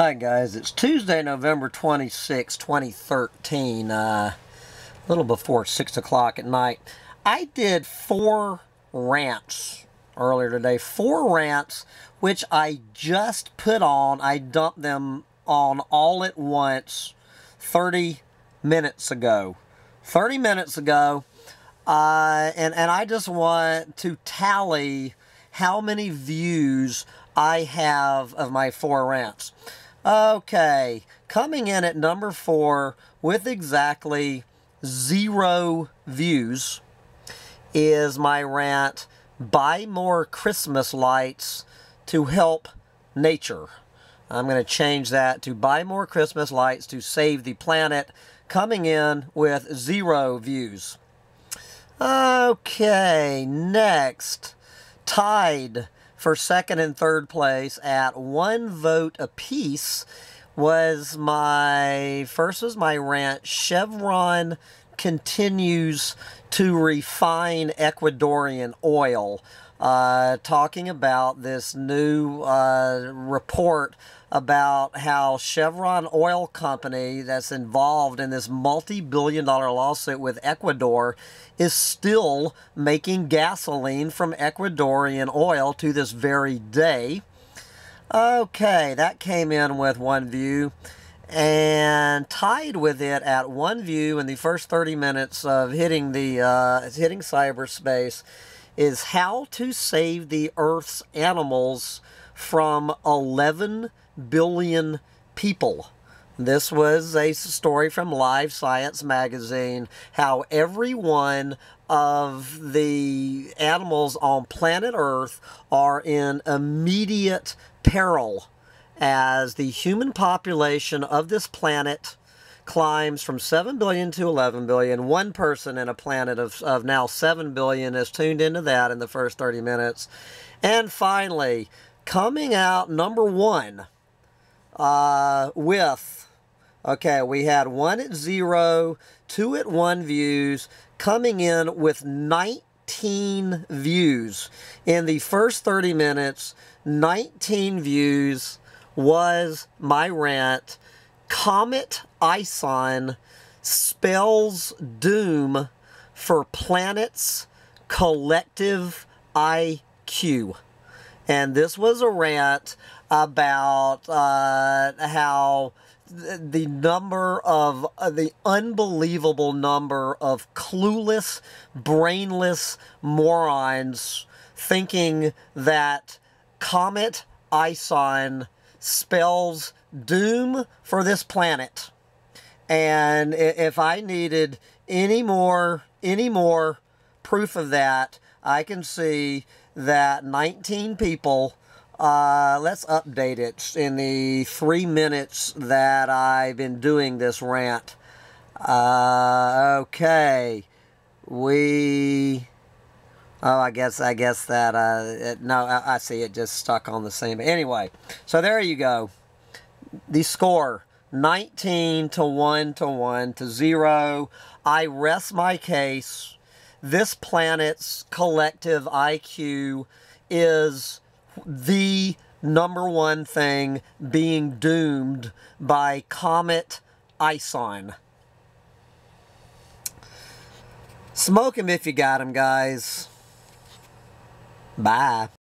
Hi guys, it's Tuesday, November 26, 2013, uh, a little before 6 o'clock at night. I did four rants earlier today, four rants which I just put on, I dumped them on all at once 30 minutes ago. 30 minutes ago, uh, and, and I just want to tally how many views I have of my four rants. Okay, coming in at number four with exactly zero views is my rant, Buy More Christmas Lights to Help Nature. I'm going to change that to Buy More Christmas Lights to Save the Planet, coming in with zero views. Okay, next, tied for second and third place at one vote apiece was my first was my rant Chevron continues to refine Ecuadorian oil uh, talking about this new uh, report about how Chevron Oil Company, that's involved in this multi billion dollar lawsuit with Ecuador, is still making gasoline from Ecuadorian oil to this very day. Okay, that came in with one view. And tied with it at one view in the first 30 minutes of hitting the uh, hitting cyberspace is how to save the Earth's animals from 11 billion people. This was a story from Live Science magazine how every one of the animals on planet Earth are in immediate peril as the human population of this planet climbs from 7 billion to 11 billion. One person in a planet of, of now 7 billion is tuned into that in the first 30 minutes. And finally, coming out number one uh, with, okay, we had one at zero, two at one views, coming in with 19 views. In the first 30 minutes, 19 views was my rant Comet Ison spells doom for planets collective IQ. And this was a rant about uh, how the number of uh, the unbelievable number of clueless, brainless morons thinking that Comet Ison spells doom for this planet. And if I needed any more, any more proof of that, I can see that 19 people, uh, let's update it in the three minutes that I've been doing this rant. Uh, okay. We, oh, I guess, I guess that, uh, it, no, I, I see it just stuck on the same. Anyway, so there you go the score 19 to 1 to 1 to 0. I rest my case. This planet's collective IQ is the number one thing being doomed by Comet Ison. Smoke him if you got him, guys. Bye.